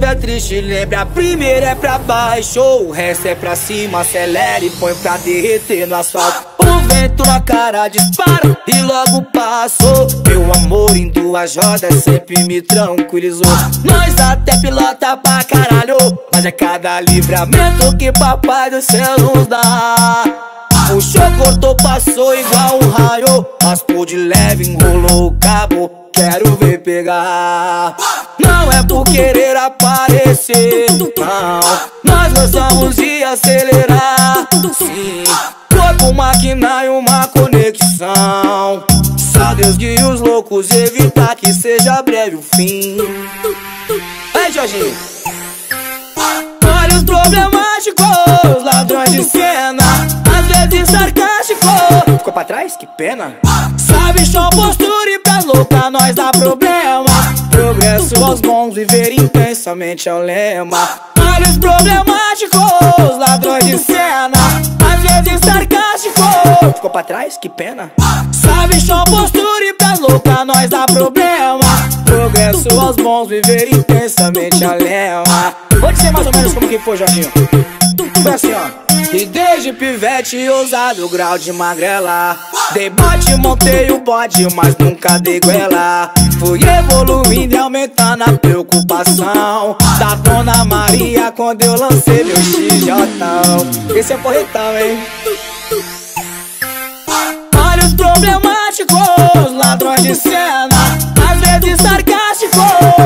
estiver triste, lembra a primeira é pra baixo. O resto é pra cima, acelera e põe pra derreter no asfalto Vento na cara dispara e logo passou Meu amor em duas rodas sempre me tranquilizou. Nós até pilota pra caralho Mas é cada livramento que papai do céu nos dá. O show cortou, passou igual um raio Raspou de leve, enrolou o cabo Quero ver pegar. Não é por querer aparecer Não, nós gostamos de acelerar Sim, corpo, máquina e uma conexão. Só Deus guia os loucos Evitar que seja breve o fim. Aí, Jorginho. Olha os problemáticos Ladrões de cena. Às vezes sarcástico Ficou pra trás? Que pena. Sabe, show, postura e pra louca Nós dá problema. Progresso aos bons Viver intensamente é o lema. Olha os problemáticos Ladrões de cena Ficou pra trás? Que pena. Sabe, show, postura e pra louca Nós dá problema. Progresso aos bons Viver intensamente é o lema. Vou dizer mais ou menos como que foi, Jorginho. Foi assim, ó. E desde pivete ousado grau de magrela. Debate, montei o bode, mas nunca dei goela. Fui evoluindo e aumentando a preocupação. Da Dona Maria quando eu lancei meu XJ Esse é porretão, hein? Problemáticos, ladrões de cena Às vezes sarcástico.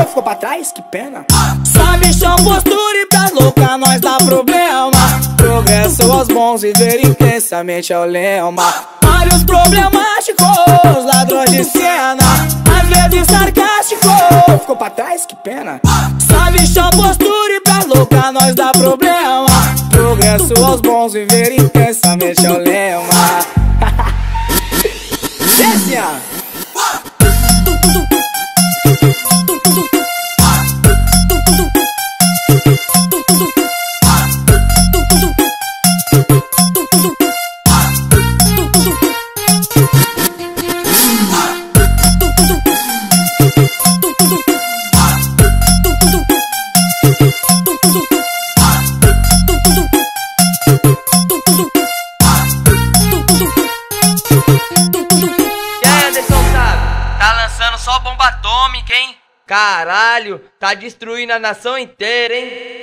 Ficou pra trás? Que pena. Sabe chão, postura e pra louca nós dá problema. Progresso aos bons, viver intensamente é o lema. Olha os problemáticos, ladrões de cena Às vezes sarcástico. Ficou pra trás? Que pena. Sabe chão, postura e pra louca nós dá problema. Progresso aos bons, viver intensamente é o lema bomba atômica, hein? Caralho, tá destruindo a nação inteira, hein?